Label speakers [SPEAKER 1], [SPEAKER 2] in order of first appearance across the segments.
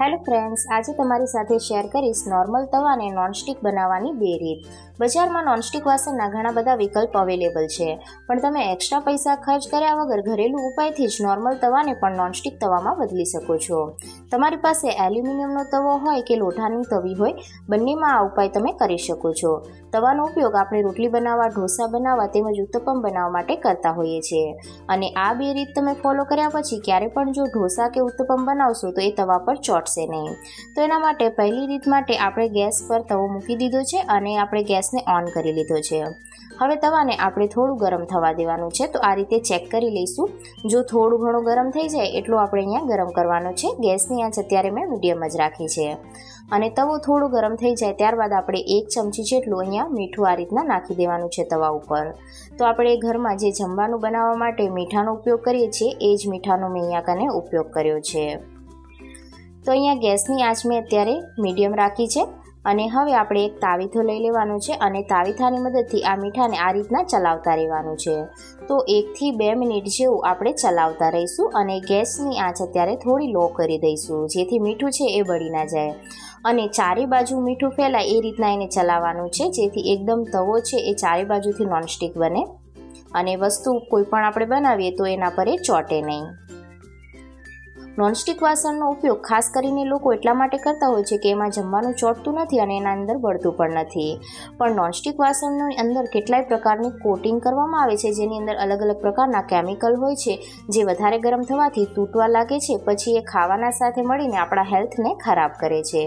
[SPEAKER 1] Hello friends આજે તમારી સાથે શેર કરીશ નોર્મલ તવા અને નોનસ્ટિક બનાવવાની બે રીત. બજારમાં નોનસ્ટિક વાસણના ઘણા બધા વિકલ્પ અવેલેબલ છે. પણ તમે એક્સ્ટ્રા પૈસા ખર્ચ કર્યા વગર ઘરેલું ઉપાયથી જ નોર્મલ તવાને પણ નોનસ્ટિક તવામાં બદલી શકો છો. તમારી પાસે એલ્યુમિનિયમનો તવો હોય કે લોઢાની તવી હોય, બંનેમાં આ ઉપાય તમે કરી શકો છો. તવાનો ઉપયોગ આપણે રોટલી બનાવવા, ઢોસા બનાવવા તેમજ ઉત્તપમ બનાવવા માટે કરતા હોઈએ છીએ. અને આ બે રીત તમે ફોલો કર્યા પછી ક્યારે પણ જો ઢોસા કે ઉત્તપમ બનાવશો તો એ તવા પર ચોટશે નહીં. તો એના માટે પહેલી રીત માટે આપણે ગેસ પર તવો મૂકી દીધો છે અને આપણે ગેસને ઓન કરી લીધો છે. હવે તવાને આપણે થોડું ગરમ થવા દેવાનું છે. તો આ રીતે ચેક કરી લઈશું. જો થોડું ઘણું ગરમ થઈ જાય એટલું આપણે અહીંયા ગરમ કરવાનું છે. ગેસની આંચ અત્યારે મેં મીડિયમ જ રાખી છે. અને તવો થોડું ગરમ થઈ જાય ત્યારબાદ આપણે એક ચમચી જેટલું અહીંયા મીઠું આ રીતના નાખી દેવાનું છે તવા ઉપર. તો આપણે ઘરમાં જે જમવાનું બનાવવા માટે મીઠાનો ઉપયોગ કરીએ છીએ, એ જ મીઠાનો મેં અહીંયા કને ઉપયોગ કર્યો છે. તો અહીંયા ગેસની આંચ મેં અત્યારે મીડિયમ રાખી છે અને હવે આપણે એક તાવીથો લઈ લેવાનું છે અને તાવીથાની મદદથી આ મીઠાને આ રીતના ચલાવતા રહેવાનું છે. તો એકથી બે મિનિટ જેવું આપણે ચલાવતા રહીશું અને ગેસની આંચ અત્યારે થોડી લો કરી દઈશું, જેથી મીઠું છે એ બળી ના જાય. અને ચારે બાજુ મીઠું ફેલાય એ રીતના એને ચલાવવાનું છે, જેથી એકદમ તવો છે એ ચારે બાજુથી નોનસ્ટિક બને. અને વસ્તુ કોઈ પણ આપણે બનાવીએ તો એના પર એ ચોટે નહીં. નોનસ્ટિક વાસણનો ઉપયોગ ખાસ કરીને લોકો એટલા માટે કરતા હોય છે કે એમાં જમવાનું ચોટતું નથી અને એના અંદર બળતું પણ નથી. પણ નોનસ્ટિક વાસણની અંદર કેટલાય પ્રકારની કોટિંગ કરવામાં આવે છે, જેની અંદર અલગ અલગ પ્રકારના કેમિકલ હોય છે, જે વધારે ગરમ થવાથી તૂટવા લાગે છે, પછી એ ખાવાના સાથે મળીને આપણા હેલ્થને ખરાબ કરે છે.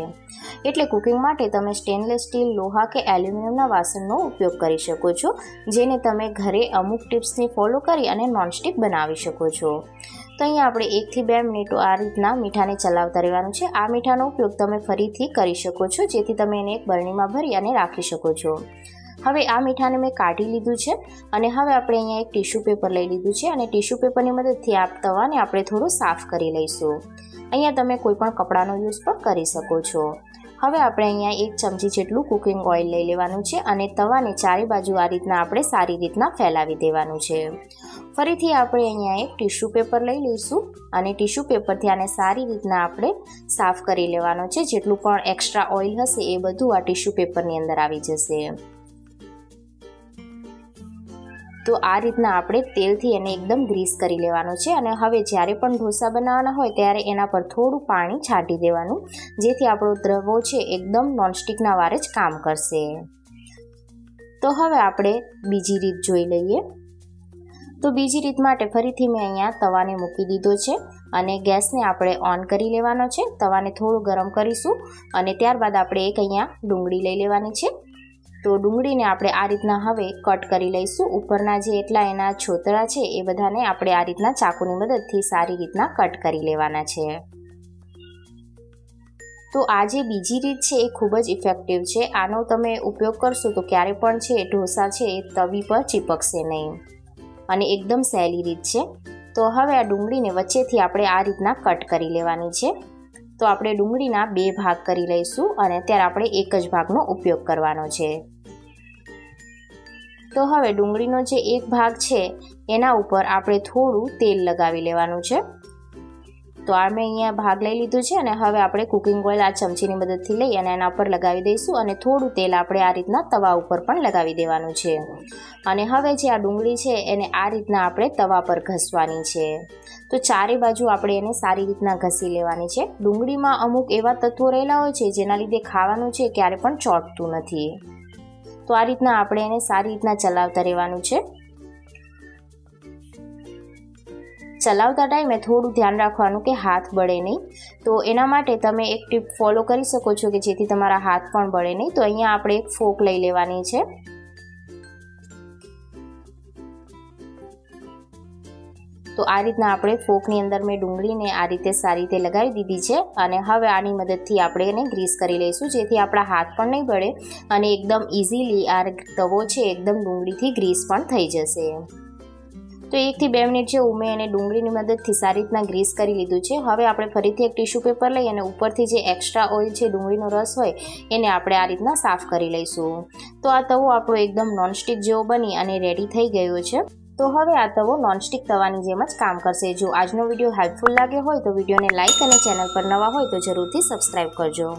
[SPEAKER 1] એટલે કુકિંગ માટે તમે સ્ટેનલેસ સ્ટીલ, લોહા કે એલ્યુમિનિયમના વાસણનો ઉપયોગ કરી શકો છો, જેને તમે ઘરે અમુક ટિપ્સને ફોલો કરી અને નોનસ્ટિક બનાવી શકો છો. તો અહીંયા આપણે એકથી બે મિનિટ આ રીતના મીઠાને ચલાવતા રહેવાનું છે. આ મીઠાનો ઉપયોગ તમે ફરીથી કરી શકો છો, જેથી તમે એને એક બરણીમાં ભરી અને રાખી શકો છો. હવે આ મીઠાને મેં કાઢી લીધું છે અને હવે આપણે અહીંયા એક ટીશ્યુ પેપર લઈ લીધું છે અને ટીશ્યુ પેપરની મદદથી આ તવાને આપણે થોડું સાફ કરી લઈશું. અહીંયા તમે કોઈ પણ કપડાનો યુઝ પણ કરી શકો છો. હવે આપણે અહીંયા એક ચમચી જેટલું કુકિંગ ઓઇલ લઈ લેવાનું છે અને તવાને ચારે બાજુ આ રીતના આપણે સારી રીતના ફેલાવી દેવાનું છે. ફરીથી આપણે અહીંયા એક ટીશ્યુ પેપર લઈ લઈશું અને ટીશ્યુ પેપરથી આને સારી રીતના આપણે સાફ કરી લેવાનો છે. જેટલું પણ એક્સ્ટ્રા ઓઇલ હશે એ બધું આ ટીશ્યુ પેપરની અંદર આવી જશે. તો આ રીતના આપણે તેલથી એને એકદમ ગ્રીસ કરી લેવાનો છે અને હવે જ્યારે પણ ઢોસા બનાવવાના હોય ત્યારે એના પર થોડું પાણી છાંટી દેવાનું, જેથી આપણો દ્રવો છે એકદમ નોનસ્ટિકના વારે જ કામ કરશે. તો હવે આપણે બીજી રીત જોઈ લઈએ. તો બીજી રીત માટે ફરીથી મેં અહીંયા તવાને મૂકી દીધો છે અને ગેસને આપણે ઓન કરી લેવાનો છે. તવાને થોડું ગરમ કરીશું અને ત્યારબાદ આપણે એક અહીંયા ડુંગળી લઈ લેવાની છે. તો ડુંગળીને આપણે આ રીતના હવે કટ કરી લઈશું. ઉપરના જે એટલા એના છોતરા છે, એ બધાને આપણે આ રીતના ચાકુની મદદથી સારી રીતના કટ કરી લેવાના છે. તો આ જે બીજી રીત છે, એ ખૂબ જ ઇફેક્ટિવ છે. આનો તમે ઉપયોગ કરશો તો ક્યારે પણ છે, ઢોસા છે, એ તવી પર ચીપકશે નહીં. અને એકદમ સહેલી રીત છે. તો હવે આ ડુંગળીને વચ્ચેથી આપણે આ રીતના કટ કરી લેવાની છે. તો આપણે ડુંગળીના બે ભાગ કરી લઈશું અને અત્યારે આપણે એક જ ભાગનો ઉપયોગ કરવાનો છે. તો હવે ડુંગળીનો જે એક ભાગ છે, એના ઉપર આપણે થોડું તેલ લગાવી લેવાનું છે. તો આ મેં અહીંયા ભાગ લઈ લીધું છે અને હવે આપણે કુકિંગ ઓઇલ આ ચમચીની મદદથી લઈ અને એના પર લગાવી દઈશું અને થોડું તેલ આપણે આ રીતના તવા ઉપર પણ લગાવી દેવાનું છે. અને હવે જે આ ડુંગળી છે એને આ રીતના આપણે તવા પર ઘસવાની છે. તો ચારે બાજુ આપણે એને સારી રીતના ઘસી લેવાની છે. ડુંગળીમાં અમુક એવા તત્વો રહેલા હોય છે જેના લીધે ખાવાનું છે ક્યારે પણ ચોંટતું નથી. તો આ રીતના આપણે એને સારી રીતના ચલાવતા રહેવાનું છે. ચલાવતા ટાઈમે થોડું ધ્યાન રાખવાનું કે હાથ બળે નહીં. તો એના માટે તમે એક ટીપ ફોલો કરી શકો છો કે જેથી તમારા હાથ પણ બળે નહીં. તો અહીંયા આપણે એક ફોક લઈ લેવાની છે. તો આ રીતના આપણે ફોકની અંદર મેં ડુંગળીને આ રીતે સારી રીતે લગાવી દીધી છે અને હવે આની મદદથી આપણે એને ગ્રીસ કરી લઈશું, જેથી આપણા હાથ પણ નહીં બળે અને એકદમ ઇઝીલી આ તવો છે એકદમ ડુંગળીથી ગ્રીસ પણ થઈ જશે. તો એકથી બે મિનિટ જેવું મેં એને ડુંગળીની મદદથી સારી રીતના ગ્રીસ કરી લીધું છે. હવે આપણે ફરીથી એક ટીશ્યુ પેપર લઈ અને ઉપરથી જે એક્સ્ટ્રા ઓઇલ છે, ડુંગળીનો રસ હોય, એને આપણે આ રીતના સાફ કરી લઈશું. તો આ તવો આપણો એકદમ નોનસ્ટિક જેવો બની અને રેડી થઈ ગયો છે. તો હવે આ તવો નોનસ્ટિક તવાની જેમ જ કામ કરશે. જો આજનો વીડિયો હેલ્પફુલ લાગ્યો હોય તો વિડીયોને લાઇક અને ચેનલ પર નવા હોય તો જરૂરથી સબસ્ક્રાઈબ કરજો.